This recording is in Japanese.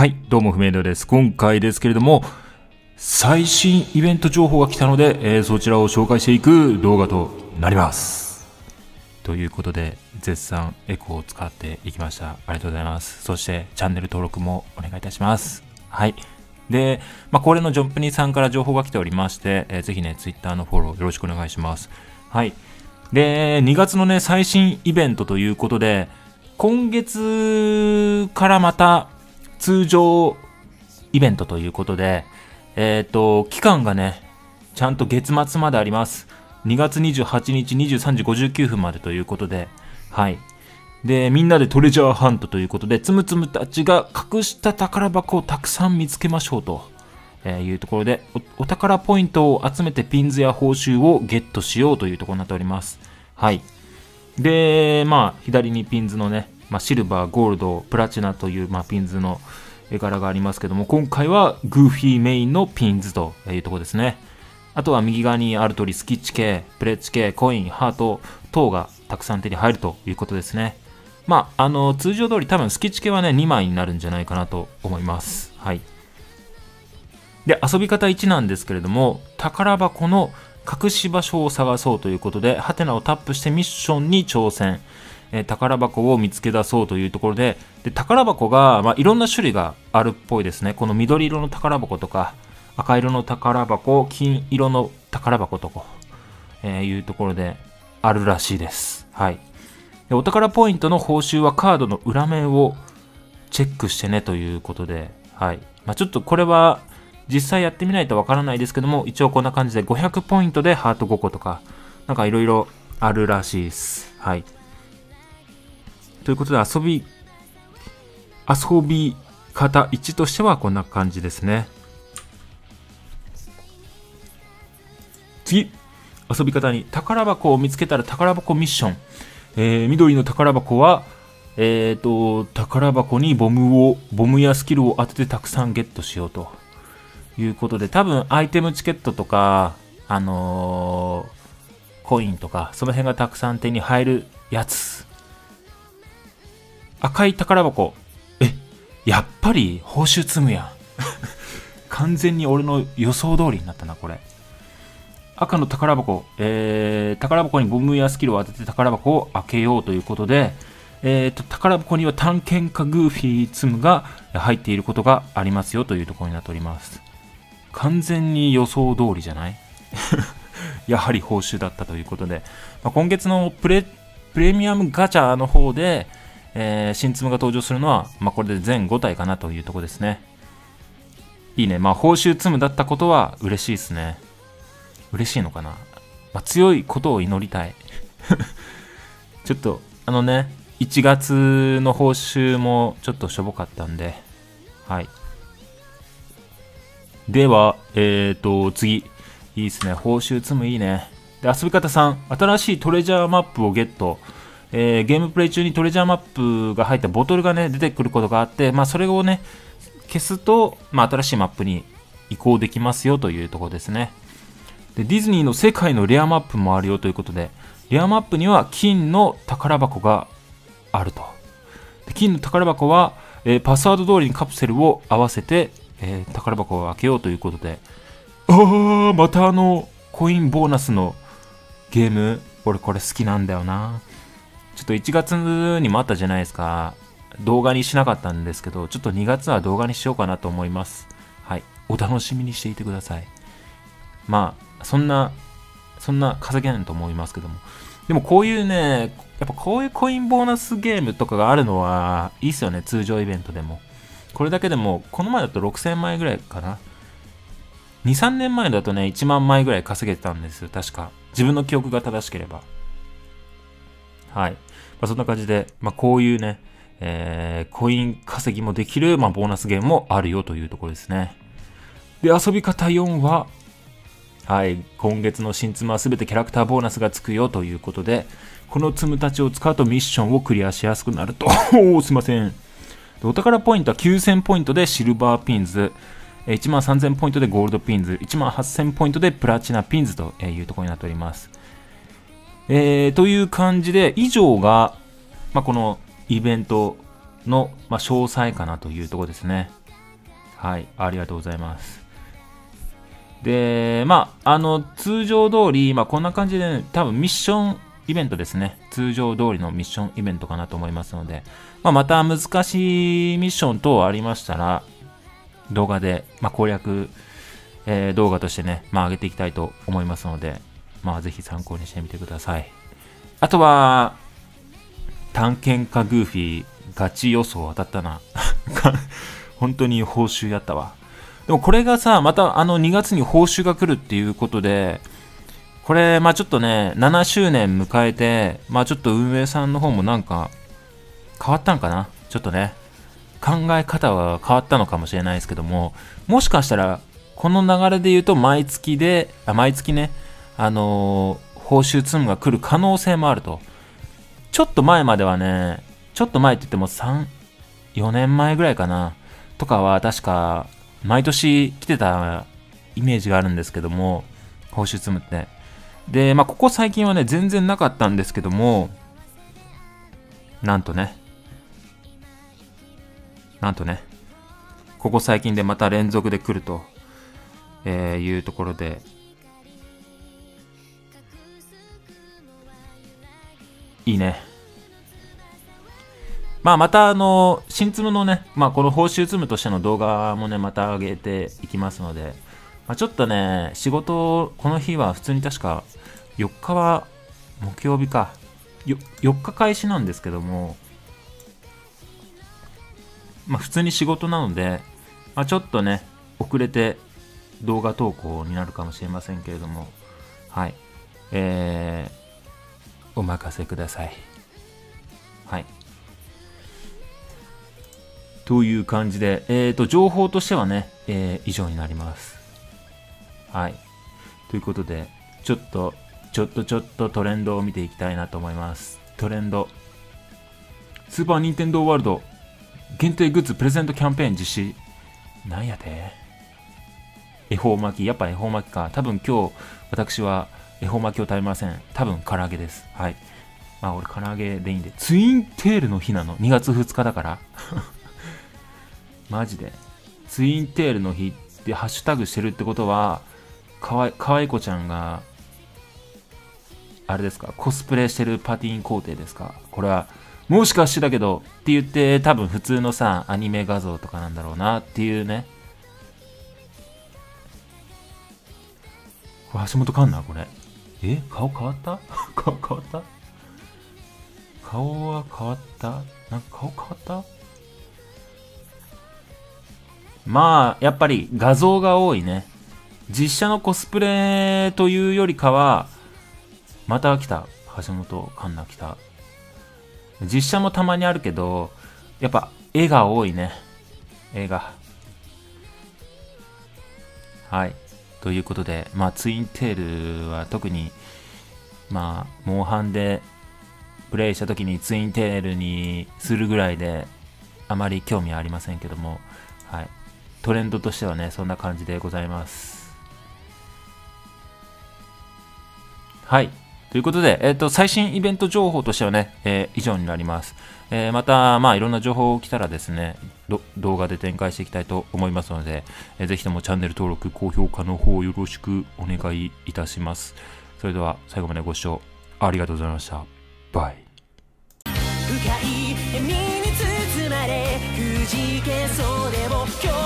はい、どうも不明度です。今回ですけれども、最新イベント情報が来たので、えーそちらを紹介していく動画となります。ということで、絶賛エコーを使っていきました。ありがとうございます。そして、チャンネル登録もお願いいたします。はい。で、まあ、恒例のジョンプニーさんから情報が来ておりまして、えーぜひね、ツイッターのフォローよろしくお願いします。はい。で、2月のね、最新イベントということで、今月からまた通常イベントということで、えっ、と、期間がね、ちゃんと月末まであります。2月28日23時59分までということで、はい。で、みんなでトレジャーハントということで、つむつむたちが隠した宝箱をたくさん見つけましょうと、えいうところでお、お宝ポイントを集めてピンズや報酬をゲットしようというところになっております。はい。で、まあ、左にピンズのね、まあ、シルバー、ゴールド、プラチナという、まあ、ピンズの絵柄がありますけども、今回はグーフィーメインのピンズというとこですね。あとは右側にある通り、スキッチ系、プレッチ系、コイン、ハート等がたくさん手に入るということですね。まあ、あの、通常通り多分スキッチ系はね、2枚になるんじゃないかなと思います。はい。で、遊び方1なんですけれども、宝箱の隠し場所を探そうということで、ハテナをタップしてミッションに挑戦。えー宝箱を見つけ出そうというところで、で宝箱が、まあ、いろんな種類があるっぽいですね。この緑色の宝箱とか、赤色の宝箱、金色の宝箱とか、えーいうところであるらしいです。はい。でお宝ポイントの報酬はカードの裏面をチェックしてねということで、はい。まあ、ちょっとこれは実際やってみないとわからないですけども、一応こんな感じで500ポイントでハート5個とか、なんかいろいろあるらしいです。はい。ということで遊び、遊び方1としてはこんな感じですね。次遊び方2宝箱を見つけたら宝箱ミッション、えー緑の宝箱はえー、と宝箱にボムをボムやスキルを当ててたくさんゲットしようと。いうことで多分アイテムチケットとかあのーコインとかその辺がたくさん手に入るやつ。赤い宝箱。えやっぱり報酬積むやん。完全に俺の予想通りになったなこれ。赤の宝箱、えー、宝箱にボムやスキルを当てて宝箱を開けようということで、えー、と宝箱には探検家グーフィーツムが入っていることがありますよというところになっております。完全に予想通りじゃない？やはり報酬だったということで、まあ、今月のプレプレミアムガチャの方で、えー新ツムが登場するのは、まあ、これで全5体かなというとこですね。いいね。まあ報酬ツムだったことは嬉しいですね。嬉しいのかな、まあ、強いことを祈りたい。ちょっとあのね1月の報酬もちょっとしょぼかったんで。はい。ではえっ、ー、と次。いいですね。報酬積むいいね。で遊び方3新しいトレジャーマップをゲット。えーゲームプレイ中にトレジャーマップが入ったボトルがね出てくることがあって、まあ、それをね消すと、まあ、新しいマップに移行できますよというところですね。でディズニーの世界のレアマップもあるよということでレアマップには金の宝箱があると。で金の宝箱は、えーパスワード通りにカプセルを合わせて、えー宝箱を開けようということで。あーまたあのコインボーナスのゲーム俺これ好きなんだよな。ちょっと1月にもあったじゃないですか。動画にしなかったんですけどちょっと2月は動画にしようかなと思います。はい。お楽しみにしていてください。まあそんなそんな稼げないと思いますけども。でもこういうねやっぱこういうコインボーナスゲームとかがあるのはいいっすよね。通常イベントでも。これだけでもこの前だと6000枚ぐらいかな。23年前だとね1万枚ぐらい稼げてたんですよ。確か。自分の記憶が正しければ。はい、まあ、そんな感じで、まあ、こういうね、えーコイン稼ぎもできる、まあ、ボーナスゲームもあるよというところですねで遊び方4ははい、今月の新妻は全てキャラクターボーナスがつくよということで、このツムたちを使うとミッションをクリアしやすくなると。おすいません。お宝ポイントは9000ポイントでシルバーピンズ、1万3000ポイントでゴールドピンズ、1万8000ポイントでプラチナピンズというところになっております。えーという感じで、以上が、まあ、このイベントの、まあ、詳細かなというとこですね。はい、ありがとうございます。で、まあ、あの、通常通り、まあ、こんな感じで、ね、多分ミッションイベントですね。通常通りのミッションイベントかなと思いますので、まあ、また難しいミッション等ありましたら、動画で、まあ、攻略、えー動画としてね、まあ、上げていきたいと思いますので、まあ、ぜひ参考にしてみてください。あとは、探検家グーフィー、ガチ予想当たったな。本当に報酬やったわ。でもこれがさ、またあの2月に報酬が来るっていうことで、これ、まあちょっとね、7周年迎えて、まあちょっと運営さんの方もなんか変わったんかな？ちょっとね、考え方は変わったのかもしれないですけども、もしかしたら、この流れで言うと毎月で、あ毎月ね、あのー報酬積むが来る可能性もあると。ちょっと前まではね、ちょっと前って言っても3、4年前ぐらいかな、とかは確か、毎年来てたイメージがあるんですけども、報酬積むって。で、まあ、ここ最近はね、全然なかったんですけども、なんとね、なんとね、ここ最近でまた連続で来ると、えーいうところで、いいね。まあ、また、あの、新ツムのね、まあ、この報酬積むとしての動画もね、また上げていきますので、まあ、ちょっとね、仕事、この日は普通に確か、4日は木曜日か。よ4日開始なんですけども、まあ、普通に仕事なので、まあ、ちょっとね、遅れて動画投稿になるかもしれませんけれども、はい。えー、お任せください。はい。という感じで、えーと、情報としてはね、えー以上になります。はい。ということで、ちょっと、ちょっとちょっとトレンドを見ていきたいなと思います。トレンド。スーパー・ニンテンドー・ワールド限定グッズプレゼントキャンペーン実施。なんやで恵方巻き。やっぱ恵方巻きか。多分今日、私は恵方巻きを食べません。多分唐揚げです。はい。まあ俺唐揚げでいいんで。ツインテールの日なの。2月2日だから。マジで。ツインテールの日ってハッシュタグしてるってことは、かわい、かわいこちゃんが、あれですか、コスプレしてるパティーン工程ですか？これは、もしかしてだけど、って言って、多分普通のさ、アニメ画像とかなんだろうなっていうね。これ橋本環奈？これ。え顔変わった？顔変わった？顔は変わった？なんか顔変わった？まあ、やっぱり画像が多いね。実写のコスプレというよりかは、また来た。橋本環奈来た。実写もたまにあるけど、やっぱ絵が多いね。絵が。はい。ということで、まあ、ツインテールは特に、まあ、モンハンでプレイした時にツインテールにするぐらいで、あまり興味はありませんけども、はい。トレンドとしてはね、そんな感じでございます。はい。ということで、えっ、と、最新イベント情報としてはね、えー以上になります。えーまた、まあ、いろんな情報来たらですね、動画で展開していきたいと思いますので、えーぜひともチャンネル登録、高評価の方よろしくお願いいたします。それでは、最後までご視聴ありがとうございました。バイ。深い闇に包まれくじけそうでも今日